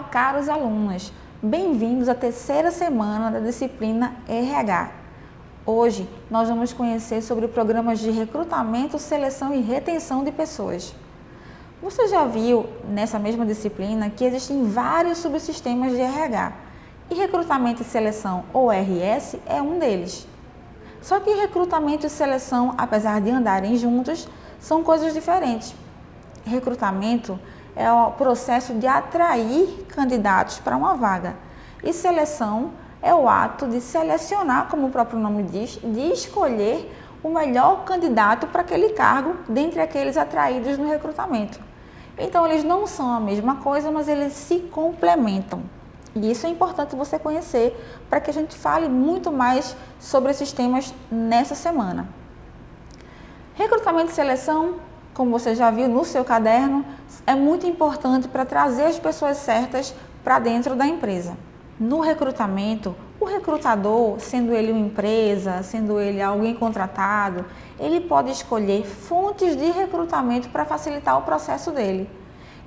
Olá, caros alunos! Bem-vindos à terceira semana da disciplina RH. Hoje nós vamos conhecer sobre programas de recrutamento, seleção e retenção de pessoas. Você já viu nessa mesma disciplina que existem vários subsistemas de RH e recrutamento e seleção, ou RS, é um deles. Só que recrutamento e seleção, apesar de andarem juntos, são coisas diferentes. Recrutamento é o processo de atrair candidatos para uma vaga. E seleção é o ato de selecionar, como o próprio nome diz, de escolher o melhor candidato para aquele cargo dentre aqueles atraídos no recrutamento. Então, eles não são a mesma coisa, mas eles se complementam. E isso é importante você conhecer para que a gente fale muito mais sobre esses temas nessa semana. Recrutamento e seleção como você já viu no seu caderno, é muito importante para trazer as pessoas certas para dentro da empresa. No recrutamento, o recrutador, sendo ele uma empresa, sendo ele alguém contratado, ele pode escolher fontes de recrutamento para facilitar o processo dele.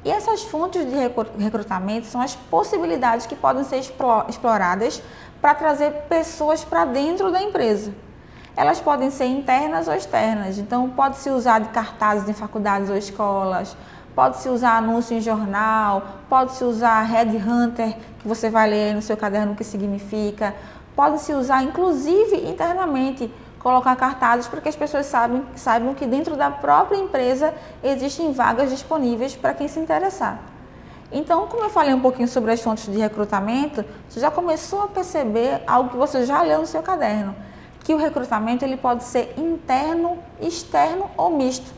E essas fontes de recrutamento são as possibilidades que podem ser exploradas para trazer pessoas para dentro da empresa. Elas podem ser internas ou externas, então pode-se usar de cartazes em faculdades ou escolas, pode-se usar anúncio em jornal, pode-se usar headhunter, que você vai ler no seu caderno o que significa, pode-se usar inclusive internamente, colocar cartazes para que as pessoas saibam, saibam que dentro da própria empresa existem vagas disponíveis para quem se interessar. Então, como eu falei um pouquinho sobre as fontes de recrutamento, você já começou a perceber algo que você já leu no seu caderno que o recrutamento ele pode ser interno, externo ou misto.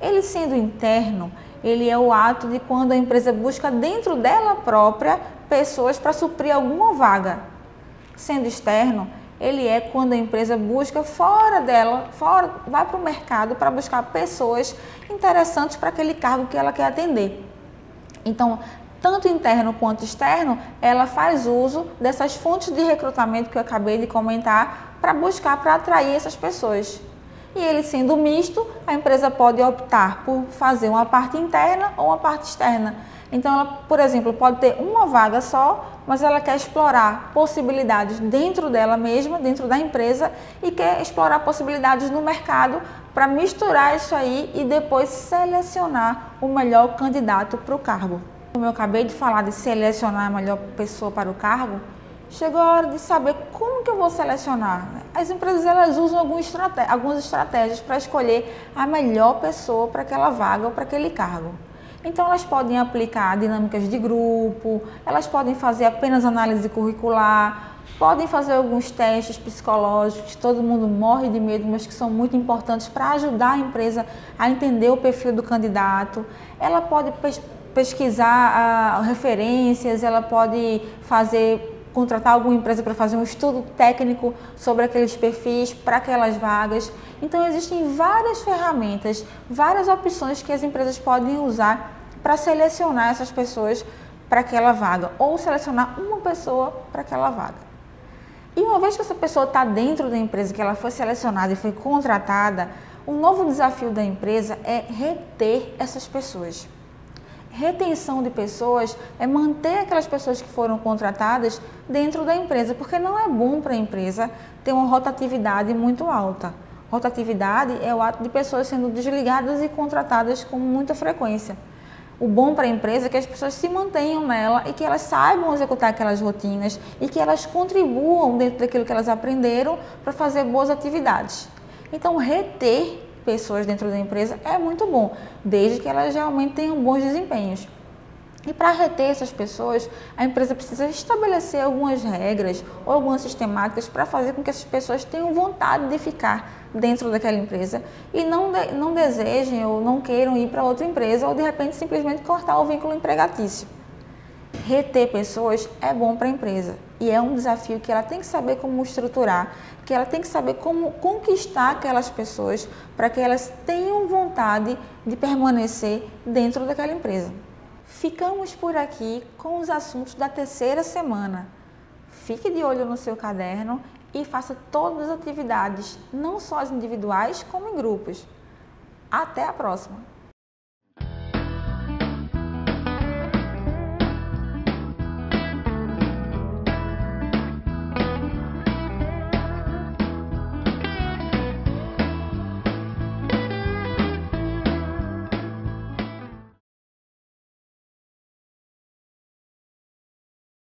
Ele sendo interno, ele é o ato de quando a empresa busca dentro dela própria pessoas para suprir alguma vaga. Sendo externo, ele é quando a empresa busca fora dela, fora, vai para o mercado para buscar pessoas interessantes para aquele cargo que ela quer atender. Então, tanto interno quanto externo, ela faz uso dessas fontes de recrutamento que eu acabei de comentar para buscar, para atrair essas pessoas. E ele sendo misto, a empresa pode optar por fazer uma parte interna ou uma parte externa. Então, ela, por exemplo, pode ter uma vaga só, mas ela quer explorar possibilidades dentro dela mesma, dentro da empresa, e quer explorar possibilidades no mercado para misturar isso aí e depois selecionar o melhor candidato para o cargo. Como eu acabei de falar de selecionar a melhor pessoa para o cargo, chegou a hora de saber como que eu vou selecionar. As empresas elas usam algumas estratégias para escolher a melhor pessoa para aquela vaga ou para aquele cargo. Então elas podem aplicar dinâmicas de grupo, elas podem fazer apenas análise curricular, podem fazer alguns testes psicológicos, todo mundo morre de medo, mas que são muito importantes para ajudar a empresa a entender o perfil do candidato. Ela pode pesquisar referências, ela pode fazer contratar alguma empresa para fazer um estudo técnico sobre aqueles perfis para aquelas vagas. Então existem várias ferramentas, várias opções que as empresas podem usar para selecionar essas pessoas para aquela vaga ou selecionar uma pessoa para aquela vaga. E uma vez que essa pessoa está dentro da empresa, que ela foi selecionada e foi contratada, um novo desafio da empresa é reter essas pessoas retenção de pessoas é manter aquelas pessoas que foram contratadas dentro da empresa, porque não é bom para a empresa ter uma rotatividade muito alta. Rotatividade é o ato de pessoas sendo desligadas e contratadas com muita frequência. O bom para a empresa é que as pessoas se mantenham nela e que elas saibam executar aquelas rotinas e que elas contribuam dentro daquilo que elas aprenderam para fazer boas atividades. Então, reter pessoas dentro da empresa é muito bom, desde que elas realmente tenham bons desempenhos. E para reter essas pessoas, a empresa precisa estabelecer algumas regras ou algumas sistemáticas para fazer com que essas pessoas tenham vontade de ficar dentro daquela empresa e não, de, não desejem ou não queiram ir para outra empresa ou de repente simplesmente cortar o vínculo empregatício. Reter pessoas é bom para a empresa e é um desafio que ela tem que saber como estruturar, que ela tem que saber como conquistar aquelas pessoas para que elas tenham vontade de permanecer dentro daquela empresa. Ficamos por aqui com os assuntos da terceira semana. Fique de olho no seu caderno e faça todas as atividades, não só as individuais, como em grupos. Até a próxima!